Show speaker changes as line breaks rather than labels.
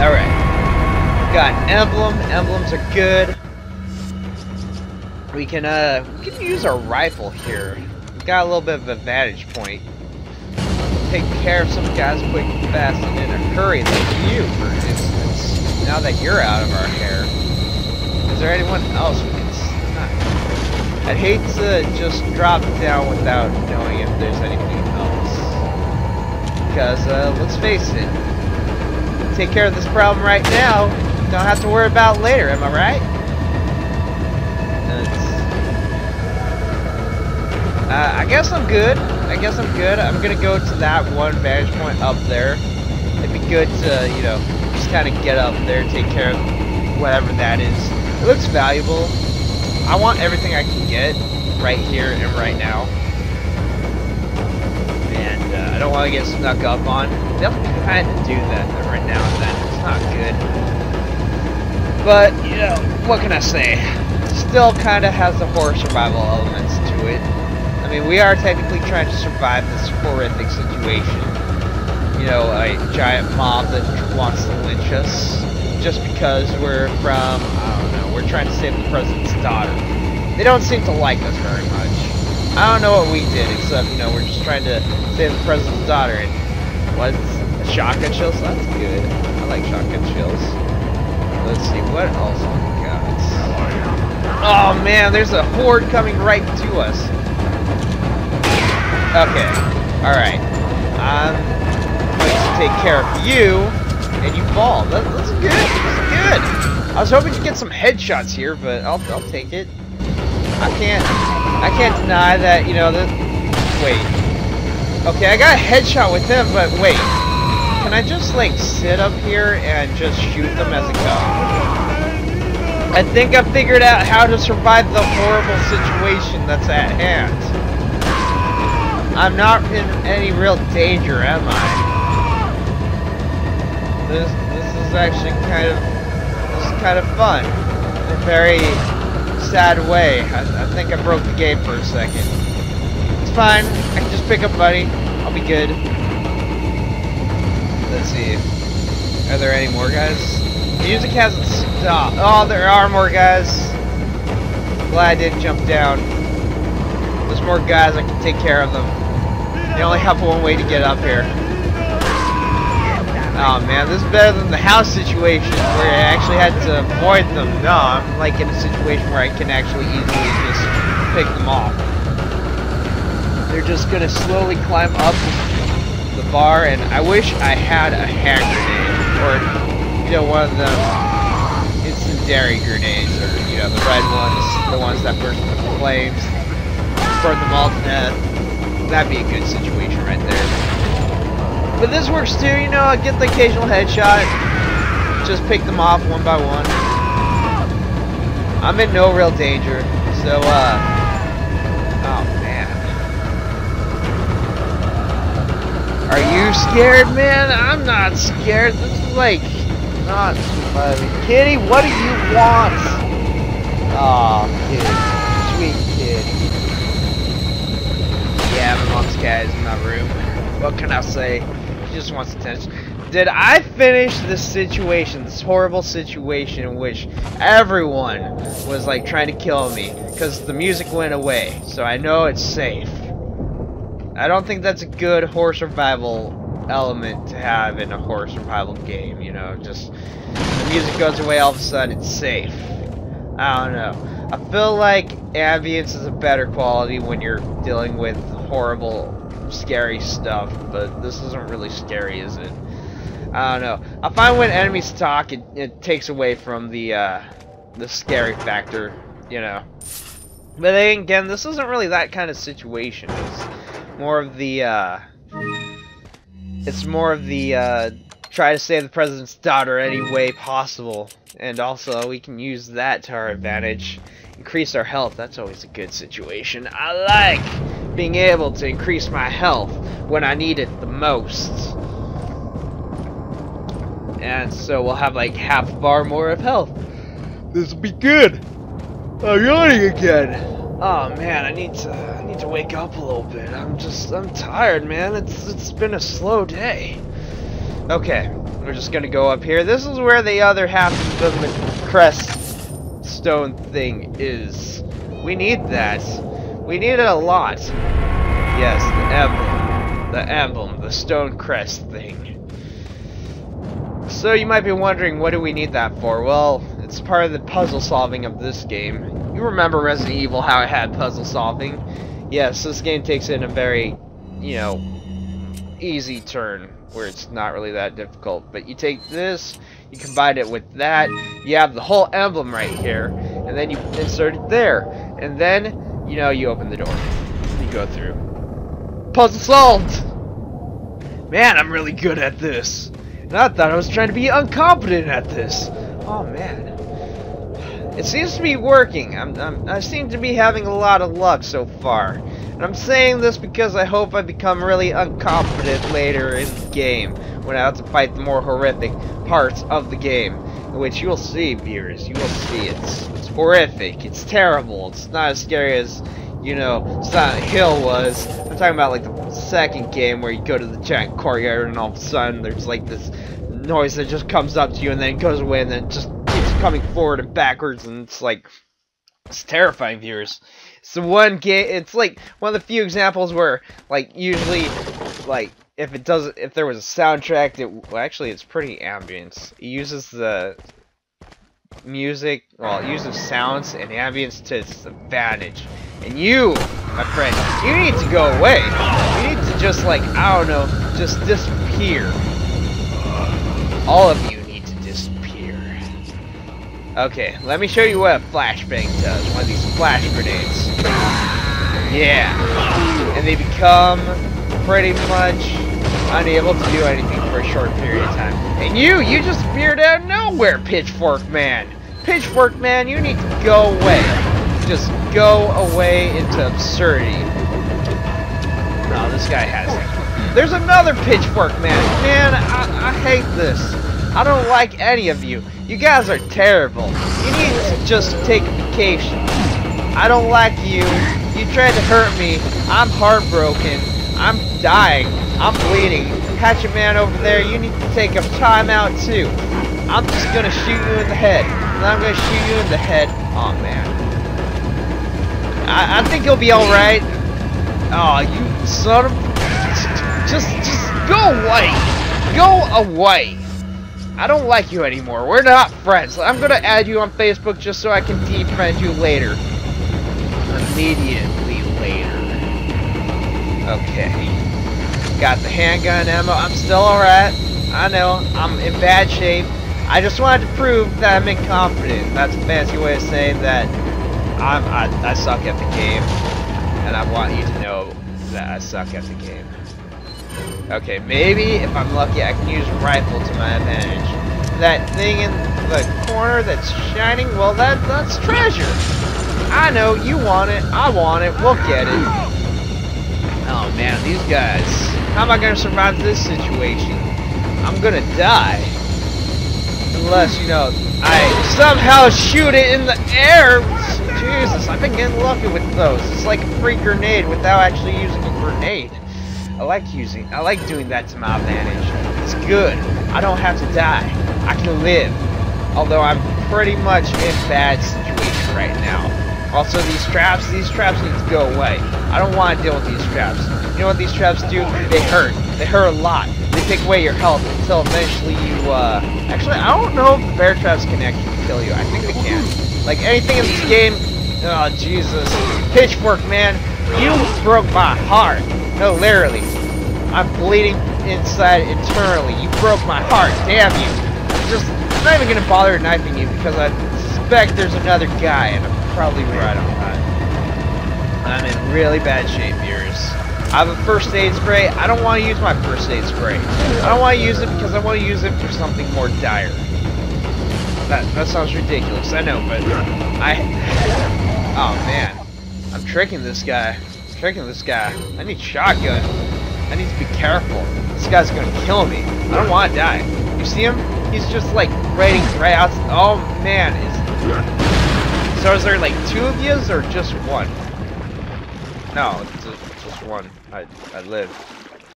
Alright. Got an emblem. Emblems are good. We can uh we can use our rifle here. We've got a little bit of a vantage point. Take care of some guys quick and fast and in a hurry like you, for instance. Now that you're out of our hair. Is there anyone else we can I'd hate to just drop down without knowing if there's anything else. Because, uh, let's face it, take care of this problem right now, don't have to worry about later, am I right? Uh, I guess I'm good. I guess I'm good. I'm gonna go to that one vantage point up there. It'd be good to, you know, just kind of get up there, take care of whatever that is. It looks valuable. I want everything I can get right here and right now. And uh, I don't want to get snuck up on. They'll kind of do that right now and then. It's not good. But, you know, what can I say? Still kind of has the horror survival elements to it. I mean, we are technically trying to survive this horrific situation. You know, a giant mob that wants to lynch us just because we're from, I don't know, we're trying to save the president's daughter. They don't seem to like us very much. I don't know what we did, except, you know, we're just trying to save the president's daughter, and what's shotgun shells? That's good. I like shotgun shells. Let's see, what else we got? Oh man, there's a horde coming right to us. Okay, alright. I'm going to take care of you, and you fall. That, that's good, that's good. I was hoping to get some headshots here, but I'll, I'll take it. I can't, I can't deny that, you know, that, wait. Okay, I got a headshot with him, but wait. Can I just, like, sit up here and just shoot them as it goes? I think I figured out how to survive the horrible situation that's at hand. I'm not in any real danger, am I? This this is actually kind of this is kind of fun. In a very sad way. I, I think I broke the game for a second. It's fine. I can just pick up Buddy. I'll be good. Let's see. Are there any more guys? Music hasn't stopped. Oh, there are more guys. Glad I didn't jump down. There's more guys. I can take care of them. They only have one way to get up here. Oh man, this is better than the house situation where I actually had to avoid them. No, I'm like in a situation where I can actually easily just pick them off. They're just gonna slowly climb up the bar, and I wish I had a hand grenade, or, you know, one of them incendiary grenades, or, you know, the red ones, the ones that burn the flames, burn them all to death. That'd be a good situation right there. But this works too, you know, I get the occasional headshot, just pick them off one by one. I'm in no real danger, so, uh, Are you scared, man? I'm not scared. This is like not funny. Kitty, what do you want? Aw, oh, kid. Sweet kid. Yeah, my mom's cat is in my room. What can I say? She just wants attention. Did I finish this situation, this horrible situation in which everyone was like trying to kill me because the music went away, so I know it's safe. I don't think that's a good horror survival element to have in a horror survival game, you know, just the music goes away all of a sudden it's safe. I don't know. I feel like ambience is a better quality when you're dealing with horrible, scary stuff, but this isn't really scary, is it? I don't know. I find when enemies talk, it, it takes away from the, uh, the scary factor, you know. But again, this isn't really that kind of situation. It's more of the, uh, it's more of the, uh, try to save the president's daughter any way possible. And also, we can use that to our advantage. Increase our health, that's always a good situation. I like being able to increase my health when I need it the most. And so we'll have like half a bar more of health. This will be good. I'm yawning again. Oh man, I need to I need to wake up a little bit. I'm just I'm tired, man. It's it's been a slow day. Okay. we're just gonna go up here. This is where the other half of the crest stone thing is. We need that. We need it a lot. Yes, the emblem. The emblem, the stone crest thing. So you might be wondering, what do we need that for? Well, it's part of the puzzle solving of this game. You remember Resident Evil, how it had puzzle solving? Yes, this game takes it in a very, you know, easy turn, where it's not really that difficult. But you take this, you combine it with that, you have the whole emblem right here, and then you insert it there. And then, you know, you open the door. You go through. Puzzle solved! Man, I'm really good at this. And I thought I was trying to be incompetent at this. Oh, man. It seems to be working. I'm, I'm, I seem to be having a lot of luck so far. And I'm saying this because I hope I become really unconfident later in the game, when I have to fight the more horrific parts of the game. Which you'll see, viewers. You will see. It's, it's horrific. It's terrible. It's not as scary as, you know, Silent Hill was. I'm talking about like the second game where you go to the giant courtyard and all of a sudden there's like this noise that just comes up to you and then goes away and then just coming forward and backwards and it's like it's terrifying viewers it's the one game it's like one of the few examples where like usually like if it doesn't, if there was a soundtrack it well, actually it's pretty ambience. it uses the music well it uses sounds and ambience to its advantage and you my friend you need to go away you need to just like I don't know just disappear all of you. Okay, let me show you what a flashbang does. One of these flash grenades. Yeah. And they become pretty much unable to do anything for a short period of time. And you, you just appeared out of nowhere, Pitchfork Man. Pitchfork Man, you need to go away. Just go away into absurdity. Oh, this guy has it. There's another Pitchfork Man. Man, I, I hate this. I don't like any of you. You guys are terrible. You need to just take a vacation. I don't like you. You tried to hurt me. I'm heartbroken. I'm dying. I'm bleeding. Hatchet Man over there, you need to take a time out too. I'm just gonna shoot you in the head. And I'm gonna shoot you in the head. Oh man. I, I think you'll be alright. Oh, you son of just, just go away. Go away. I don't like you anymore. We're not friends. I'm gonna add you on Facebook just so I can defriend you later. Immediately later. Okay. Got the handgun ammo. I'm still alright. I know. I'm in bad shape. I just wanted to prove that I'm incompetent. That's a fancy way of saying that I'm, I, I suck at the game. And I want you to know that I suck at the game. Okay, maybe if I'm lucky I can use rifle to my advantage. That thing in the corner that's shining, well that that's treasure. I know, you want it, I want it, we'll get it. Oh man, these guys. How am I gonna survive this situation? I'm gonna die. Unless, you know, I somehow shoot it in the air. Jesus, I've been getting lucky with those. It's like a free grenade without actually using a grenade. I like using, I like doing that to my advantage. It's good. I don't have to die. I can live. Although I'm pretty much in bad situation right now. Also, these traps, these traps need to go away. I don't want to deal with these traps. You know what these traps do? They hurt. They hurt a lot. They take away your health until eventually you, uh... Actually, I don't know if the bear traps can actually kill you. I think they can. Like, anything in this game... Oh, Jesus. Pitchfork, man. You broke my heart. No, literally. I'm bleeding inside internally. You broke my heart. Damn you. I'm just I'm not even gonna bother knifing you because I suspect there's another guy, and I'm probably right on that. I'm in really bad shape, viewers. I have a first aid spray. I don't want to use my first aid spray. I don't want to use it because I want to use it for something more dire. That that sounds ridiculous, I know, but I. Oh man, I'm tricking this guy I'm tricking this guy. I need shotgun. I need to be careful. This guy's gonna kill me. I don't want to die. You see him? He's just like right, right out. Oh man, is so is there like two of yous or just one? No, it's just one. I I live.